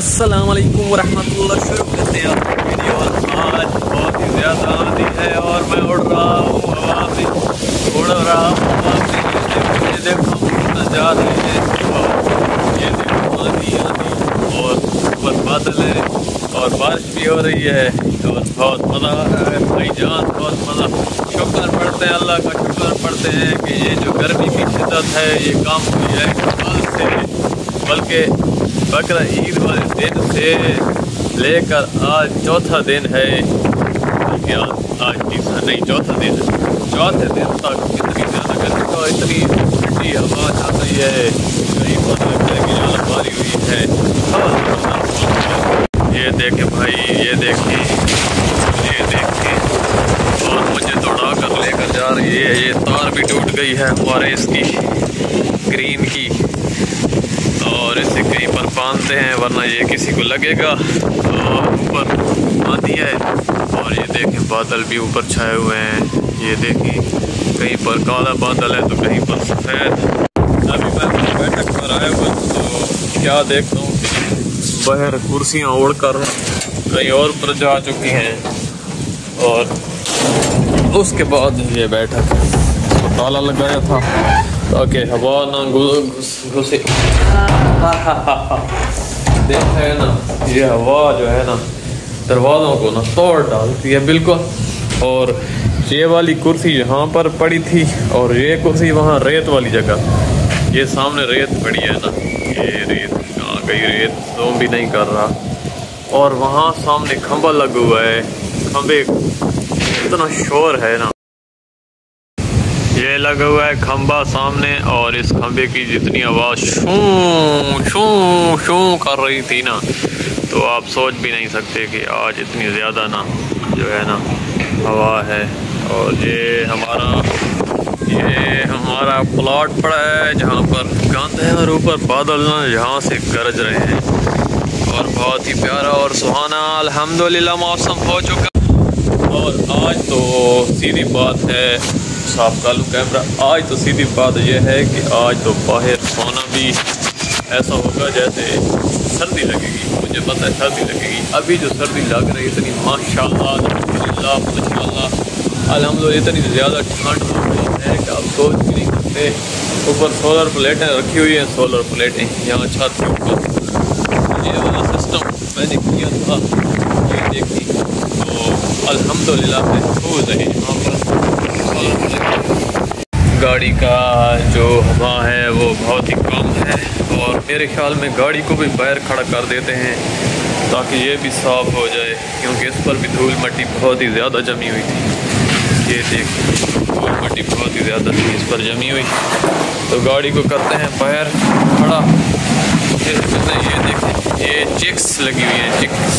अस्सलाम वालेकुम वरहमतुल्लाह शुरू करते हैं अपनी वीडियो आज बहुत ही ज़्यादा आंधी है और मैं उड़ रहा हूँ हवा में उड़ रहा हूँ हवा में ये देखो जा रहे हैं। ये देखो आंधी आंधी, और ऊपर बादल है, और बारिश भी हो रही है और बहुत मज़ा आ रहा है। भाई जान, बहुत मज़ा। शुक्र पढ़ते हैं, अल्लाह का शुक्र पढ़ते हैं कि ये जो गर्मी की शिद्दत है, ये काम हुई है बल्कि बकरा ईद वाले दिन से लेकर आज चौथा दिन है। आज तीसरा नहीं, चौथा दिन है। चौथे दिन तक इतनी ज़्यादा गर्मी का इतनी ठंडी हवा चल रही है। कहीं पर लगता है ज़्यादा मारी हुई है। ये देखें भाई, ये देखें ये देखें। और मुझे दौड़ा कर लेकर जा रही है। ये तार भी टूट गई है हमारे इसकी, ग्रीन की। और इसे कहीं पर बांधते हैं, वरना ये किसी को लगेगा। और ऊपर आती है और ये देखें, बादल भी ऊपर छाए हुए हैं। ये देखें, कहीं पर काला बादल है तो कहीं पर सफ़ेद। अभी मैं बैठक पर आया हुआ तो क्या देखता हूँ बाहर कुर्सियाँ ओढ़ कर कहीं और पर जा चुकी हैं। और उसके बाद ये बैठक तो ताला लगाया था। ताकि हवा ना घुसे देख है ना ये हवा जो है ना दरवाज़ों को ना तोड़ डालती है बिल्कुल और ये वाली कुर्सी यहाँ पर पड़ी थी और ये कुर्सी वहाँ रेत वाली जगह। ये सामने रेत पड़ी है ना। ये रेत कहाँ गई, रेत जोम भी नहीं कर रहा। और वहाँ सामने खंबा लगा हुआ है। खंबे इतना शोर है ना। ये लगा हुआ है खंबा सामने और इस खंबे की जितनी आवाज़ शू शू शू कर रही थी ना तो आप सोच भी नहीं सकते कि आज इतनी ज़्यादा ना जो है ना हवा है। और ये हमारा ये हमारा प्लॉट पड़ा है जहाँ पर गंद है और ऊपर बादल ना यहाँ से गरज रहे हैं। और बहुत ही प्यारा और सुहाना अल्हम्दुलिल्लाह मौसम हो चुका। और आज तो सीधी बात है साफ़ कर लूँ कैमरा। आज तो सीधी बात यह है कि आज तो बाहर सोना भी ऐसा होगा जैसे सर्दी लगेगी। मुझे पता है सर्दी लगेगी। अभी जो सर्दी लग रही है इतनी माशाल्लाह माशाल्लाह। अलहमदिल्ला इतनी ज़्यादा ठंड हो गई है कि आप सोच भी नहीं सकते। ऊपर सोलर प्लेटें रखी हुई हैं सोलर प्लेटें यहाँ छत के ऊपर। ये वाला सिस्टम मैंने किया था। ये देखी तो अल्हम्दुलिल्लाह महफूज है यहाँ पर गाड़ी का जो हवा है वो बहुत ही कम है और मेरे ख्याल में गाड़ी को भी बाहर खड़ा कर देते हैं ताकि ये भी साफ़ हो जाए, क्योंकि इस पर भी धूल मट्टी बहुत ही ज़्यादा जमी हुई थी। ये देख, धूल मट्टी बहुत ही ज़्यादा थी, इस पर जमी हुई। तो गाड़ी को करते हैं बाहर खड़ा। ये देखें, ये चिक्स लगी हुई है, चिक्स।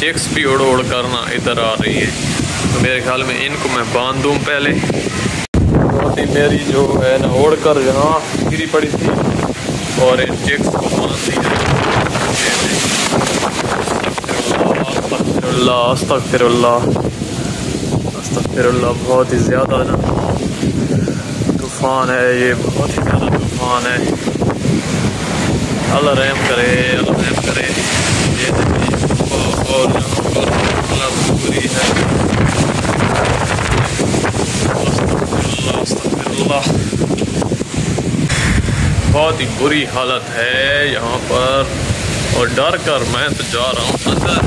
चिक्स भी उड़ उड़ करना इधर आ रही है। तो मेरे ख्याल में इनको मैं बाँध दूँ पहले। रोटी मेरी जो है ना, ओढ़ कर यहाँ गिरी पड़ी थी। और इन चिक्स को बाँध दी अस्तगफिरुल्लाह बहुत ही ज़्यादा ना तूफ़ान है ये, बहुत ही ज़्यादा तूफ़ान है। अल्लाह रहम करे, अल्लाह रहम करे ये और यहाँ पर पूरी है बहुत ही बुरी हालत है यहाँ पर और डर कर मैं तो जा रहा हूँ। अंदर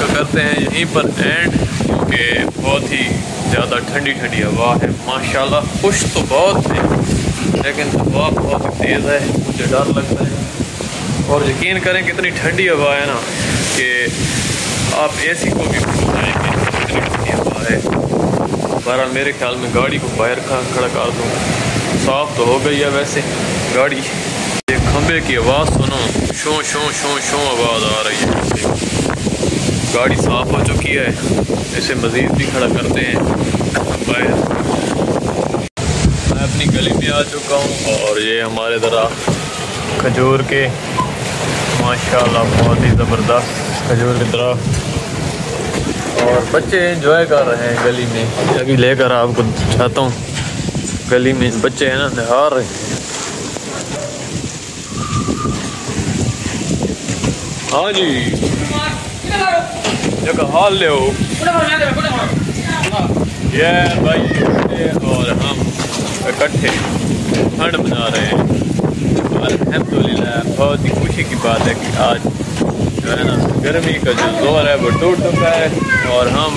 का करते हैं? यहीं पर एंड क्योंकि बहुत ही ज़्यादा ठंडी ठंडी हवा है। माशाल्लाह, खुश तो बहुत है लेकिन हवा बहुत तेज़ है, मुझे डर लगता है। और यकीन करें, कितनी ठंडी हवा है ना, कि आप एसी को भी भूल जाएँगे कितनी ठंडी हवा है। बहरहाल, मेरे ख्याल में गाड़ी को बाहर खड़ा कर दूँ। साफ़ तो हो गई है वैसे। गाड़ी। ये खंबे की आवाज़ सुनो। शो शो शो शो आवाज़ आ रही है। गाड़ी साफ़ हो चुकी है। इसे मज़ीद भी खड़ा करते हैं। बाहर। मैं अपनी गली में आ चुका हूँ और ये हमारे ज़रा खजूर के। माशाल्लाह, बहुत ही ज़बरदस्त खजूर के तरह और बच्चे इंजॉय कर रहे हैं गली में। अभी लेकर आपको चाहता हूँ। गली में बच्चे हैं ना नहार रहे हैं। हाँ जी। एक हाल ले ये भाई और हम इकट्ठे ठंड मना रहे हैं। अल्हम्दुलिल्लाह, बहुत ही खुशी की बात है कि आज जो है ना, गर्मी का जो ज़ोर है, वो टूट चुका है और हम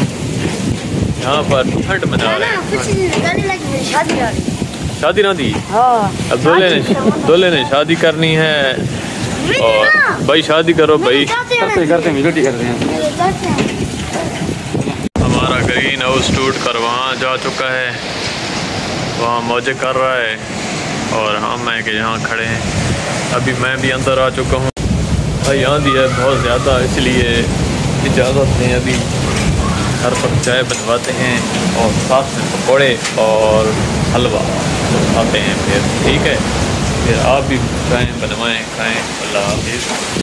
यहाँ पर ठंड मना रहे हैं। शादी ना दी? अब दूल्हे ने दूल्हे ने शादी करनी है। और भाई शादी करो भाई। करते हैं हैं। हमारा ग्रीन हाउस टूट कर वहाँ जा चुका है। वहाँ मौजे कर रहा है। और हम मैं के यहाँ खड़े हैं। अभी मैं भी अंदर आ चुका हूँ। भाई आंधी है बहुत ज़्यादा इसलिए इजाज़त नहीं अभी। घर पर चाय बनवाते हैं और साथ में पकौड़े और हलवा तो खाते हैं। फिर ठीक है, फिर आप भी चाय बनवाएँ, खाएँ, अल्लाह हाफिज़।